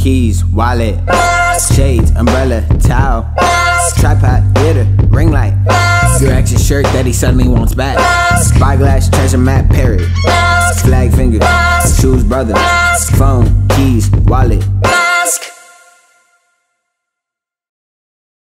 keys, wallet, shades, umbrella, towel, tripod, glitter, ring light. Your action shirt that he suddenly wants back. Spyglass, treasure map, parrot, flag finger, shoes, brother, phone, keys, wallet